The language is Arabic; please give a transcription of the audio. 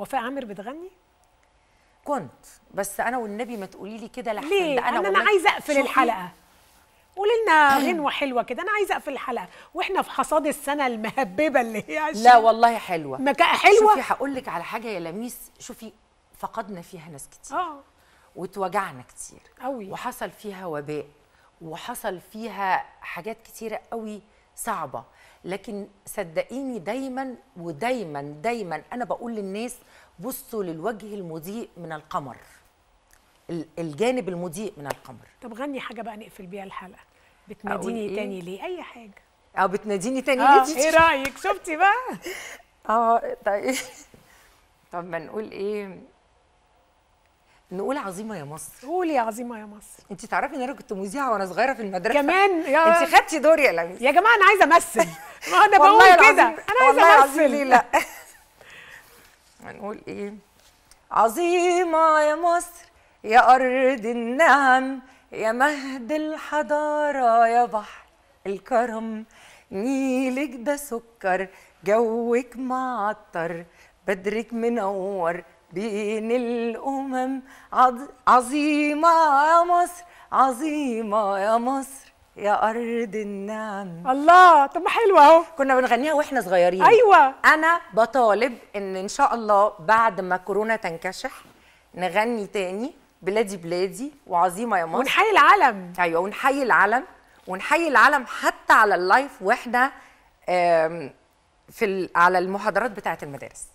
وفاء عامر بتغني؟ كنت بس أنا والنبي ما تقولي لي كده لحسن ليه؟ ده أنا أنا والله- عايزة أقفل الحلقة. قولي لنا غنوة حلوة كده. أنا عايزة أقفل الحلقة. وإحنا في حصاد السنة المهببة اللي هي عشرين. لا والله حلوة. مكا حلوة؟ شوفي هقول لك على حاجة يا لميس. شوفي فقدنا فيها ناس كتير. آه. واتوجعنا كتير. قوي. وحصل فيها وباء. وحصل فيها حاجات كتيرة قوي. صعبة. لكن صدقيني دايما ودايما دايما أنا بقول للناس بصوا للوجه المضيء من القمر. ال- الجانب المضيء من القمر. طب غني حاجة بقى نقفل بيها الحلقة. بتناديني إيه؟ تاني ليه؟ أي حاجة. أو بتناديني تاني آه ليه؟ إيه رأيك؟ شفتي بقى؟ آه طيب. طب ما نقول إيه؟ نقول عظيمة يا مصر. قولي يا عظيمة يا مصر. انت تعرفي ان أنا كنت مذيعة وأنا صغيرة في المدرسة؟ كمان؟ يا انت خدتي دوري يا لميس. يا جماعة أنا عايزة أمثل. ما أنا بقول كده. أنا عايزة ليه أمثل. لأ؟ هنقول إيه؟ عظيمة يا مصر يا أرض النعم يا مهد الحضارة يا بحر الكرم. نيلك ده سكر جوك معطر بدرك منور بين الأمم عظ- عظيمة يا مصر عظيمة يا مصر يا أرض النعم. الله طب ما حلوة أهو. كنا بنغنيها وإحنا صغيرين. أيوه. أنا بطالب إن إن شاء الله بعد ما كورونا تنكشح نغني تاني بلادي بلادي وعظيمة يا مصر. ونحيي العالم. أيوه ونحيي العلم ونحيي العلم حتى على اللايف وإحنا آم، في على المحاضرات بتاعة المدارس.